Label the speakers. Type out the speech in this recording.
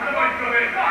Speaker 1: Давай, Кровелька!